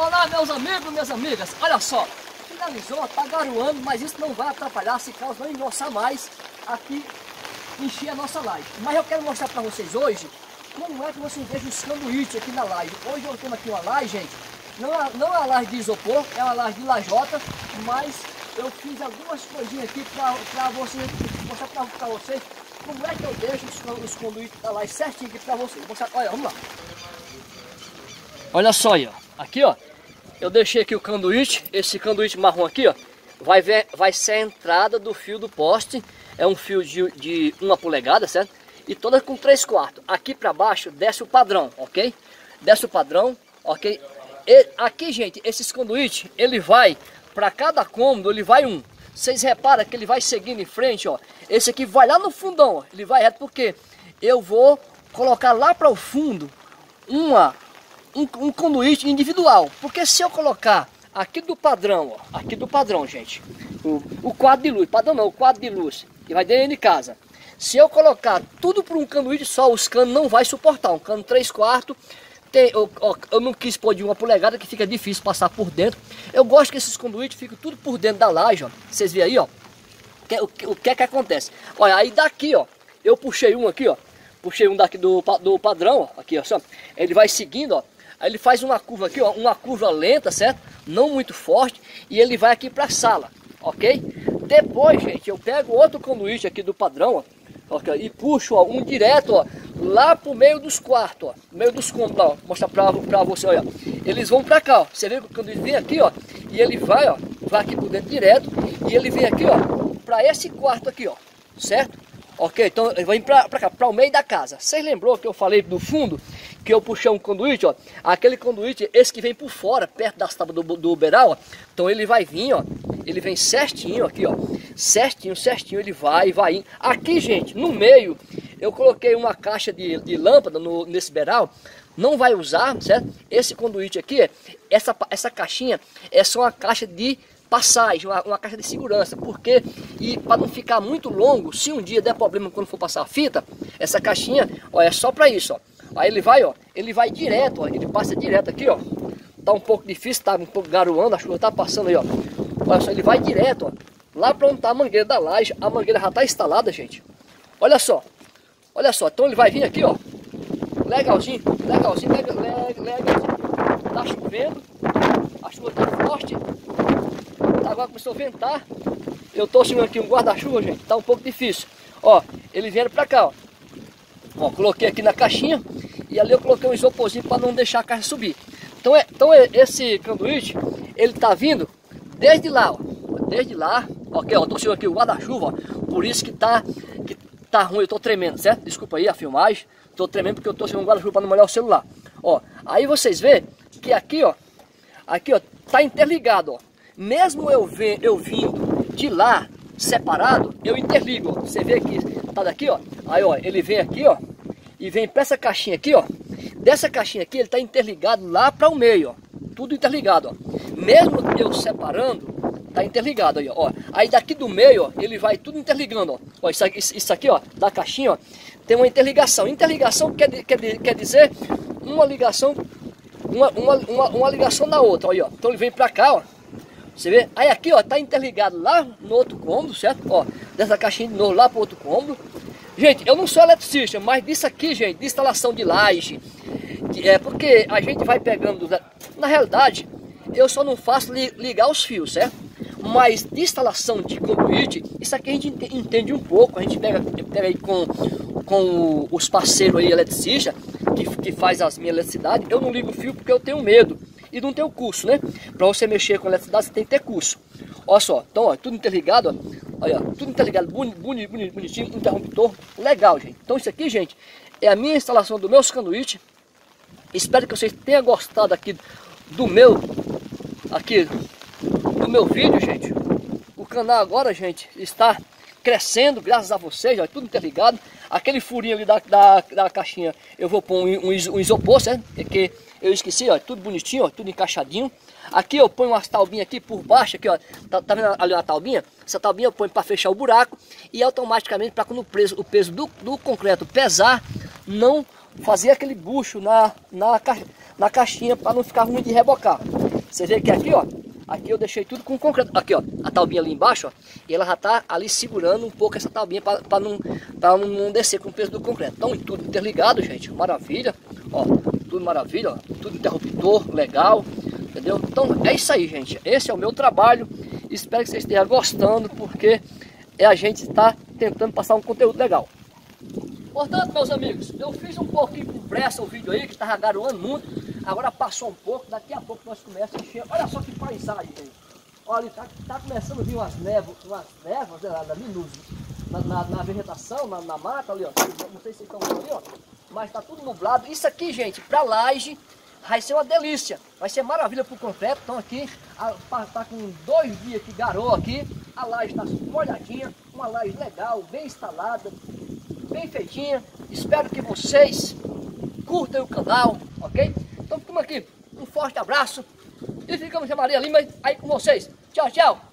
Olá, meus amigos, minhas amigas. Olha só, finalizou, tá garoando, mas isso não vai atrapalhar se caso não engrossar mais aqui, encher a nossa live. Mas eu quero mostrar para vocês hoje como é que vocês vejam os sanduíches aqui na live. Hoje eu tenho aqui uma live, gente. Não é, não é uma live de isopor, é uma live de lajota, mas eu fiz algumas coisinhas aqui para vocês, mostrar para vocês como é que eu deixo os, os conduítes da live certinho aqui para vocês. Mostrar, olha, vamos lá. Olha só aí, ó. Aqui, ó. Eu deixei aqui o canduíte, esse canduíte marrom aqui, ó, vai, ver, vai ser a entrada do fio do poste. É um fio de, de uma polegada, certo? E toda com 3 quartos. Aqui para baixo desce o padrão, ok? Desce o padrão, ok? E aqui, gente, esses conduíte, ele vai para cada cômodo, ele vai um. Vocês reparam que ele vai seguindo em frente, ó. Esse aqui vai lá no fundão, ó. Ele vai reto porque eu vou colocar lá para o fundo uma um, um conduíte individual. Porque se eu colocar aqui do padrão, ó, aqui do padrão, gente, o, o quadro de luz, padrão não, o quadro de luz, que vai dentro de casa. Se eu colocar tudo por um canuíte só, os canos não vai suportar. Um cano 3 quartos, tem, eu, eu, não quis pôr de uma polegada que fica difícil passar por dentro. Eu gosto que esses conduítes fiquem tudo por dentro da laje, ó. Vocês veem aí, ó. O que, o que é que acontece? Olha, aí daqui, ó, eu puxei um aqui, ó. Puxei um daqui do, do padrão, ó, aqui, ó, só. Ele vai seguindo, ó. Aí ele faz uma curva aqui, ó, uma curva lenta, certo? Não muito forte, e ele vai aqui para a sala, ok? Depois, gente, eu pego outro conduíte aqui do padrão, ó, okay, e puxo ó, um direto, ó, lá pro meio dos quartos, ó, meio dos cômodos, ó, mostrar para pra você, olha. Eles vão para cá, ó. Você vê que o conduíte vem aqui, ó, e ele vai, ó, vai aqui por dentro direto, e ele vem aqui, ó, para esse quarto aqui, ó, certo? Ok, então ele vai para cá, para o meio da casa. Vocês lembrou que eu falei do fundo? Que eu puxei um conduíte, ó, aquele conduíte, esse que vem por fora, perto das tábuas do, do ó, então ele vai vir, ó, ele vem certinho aqui, ó, certinho, certinho, ele vai, vai indo. Aqui, gente, no meio, eu coloquei uma caixa de, de lâmpada no, nesse beral, não vai usar, certo? Esse conduíte aqui, essa, essa caixinha é só uma caixa de passagem, uma, uma, caixa de segurança, porque e para não ficar muito longo, se um dia der problema quando for passar a fita, essa caixinha, ó, é só para isso, ó. Aí ele vai, ó, ele vai direto, ó, ele passa direto aqui, ó. Tá um pouco difícil, tá um pouco garoando, a chuva tá passando aí, ó. Olha só, ele vai direto, ó. Lá para onde tá a mangueira da laje, a mangueira já tá instalada, gente. Olha só. Olha só, então ele vai vir aqui, ó. Legalzinho, legalzinho, legal, legalzinho. Tá chovendo, a chuva tá forte. Agora começou a ventar. Eu tô segurando aqui um guarda-chuva, gente. Tá um pouco difícil. Ó, ele vem para cá, ó. Ó, coloquei aqui na caixinha e ali eu coloquei um isoporzinho para não deixar a caixa subir. Então, é, então é, esse canduíte, ele tá vindo desde lá, ó, desde lá, ok, ó, tô segurando aqui o guarda-chuva, por isso que tá, que tá ruim, eu tô tremendo, certo? Desculpa aí a filmagem, tô tremendo porque eu tô segurando o guarda-chuva para não molhar o celular. Ó, aí vocês vê que aqui, ó, aqui, ó, tá interligado, ó. Mesmo eu, vê, eu vindo de lá, separado, eu interligo, ó. Você vê que tá daqui, ó, aí, ó, ele vem aqui, ó, e vem para essa caixinha aqui, ó. Dessa caixinha aqui, ele está interligado lá para o meio, ó. Tudo interligado, ó. Mesmo eu separando, tá interligado aí, ó. Aí daqui do meio, ó, ele vai tudo interligando, ó. ó isso, aqui, isso aqui, ó, da caixinha, ó, tem uma interligação. Interligação quer, quer, quer dizer uma ligação, uma, uma, uma, uma ligação na outra, ó. Então ele vem para cá, ó. Você vê? Aí aqui, ó, tá interligado lá no outro cômodo, certo? Ó, dessa caixinha de novo lá para outro cômodo. Gente, eu não sou eletricista, mas disso aqui, gente, de instalação de laje, é porque a gente vai pegando, na realidade, eu só não faço li, ligar os fios, certo? Mas de instalação de conduíte, isso aqui a gente entende um pouco, a gente pega, pega aí com, com os parceiros aí eletricistas, que, que faz as minhas eletricidades, eu não ligo o fio porque eu tenho medo e não tenho curso, né? Para você mexer com eletricidade, você tem que ter curso. Olha só, então, ó, tudo interligado, ó. Olha, tudo interligado, boni, boni, boni, bonitinho, interruptor, legal, gente. Então isso aqui, gente, é a minha instalação do meu sanduíche. Espero que vocês tenham gostado aqui do meu, aqui, do meu vídeo, gente. O canal agora, gente, está crescendo, graças a vocês, ó, tudo interligado. Aquele furinho ali da, da, da caixinha, eu vou pôr um, um, isopor, certo? Porque eu esqueci, ó, tudo bonitinho, ó, tudo encaixadinho. Aqui eu ponho umas talbinhas aqui por baixo, aqui ó, tá, tá vendo ali uma talbinha? Essa talbinha eu ponho para fechar o buraco e automaticamente para quando o peso, o peso do, do concreto pesar, não fazer aquele bucho na, na, na caixinha para não ficar ruim de rebocar. Você vê que aqui, ó, aqui eu deixei tudo com concreto. Aqui, ó, a talbinha ali embaixo, ó, e ela já tá ali segurando um pouco essa talbinha para não, pra não descer com o peso do concreto. Então, tudo interligado, gente, maravilha. Ó, tudo maravilha, ó, tudo interruptor, legal, entendeu? Então, é isso aí, gente. Esse é o meu trabalho. Espero que vocês estejam gostando, porque é a gente está tentando passar um conteúdo legal. Portanto, meus amigos, eu fiz um pouquinho com pressa o vídeo aí, que estava garoando muito. Agora passou um pouco, daqui a pouco nós começamos a encher. Olha só que paisagem, gente. Olha, está tá começando a vir umas névoas, umas névoas né, na, na, na, vegetação, na, na, mata ali, ó. Não sei se vocês estão vendo ali, ó. Mas está tudo nublado. Isso aqui, gente, para laje, vai ser uma delícia. Vai ser maravilha para o concreto. Então aqui, está com dois dias que garou aqui. A laje está molhadinha, uma laje legal, bem instalada bem feitinha. Espero que vocês curtam o canal, ok? Então ficamos aqui. Um forte abraço. E ficamos em Maria Lima aí com vocês. Tchau, tchau.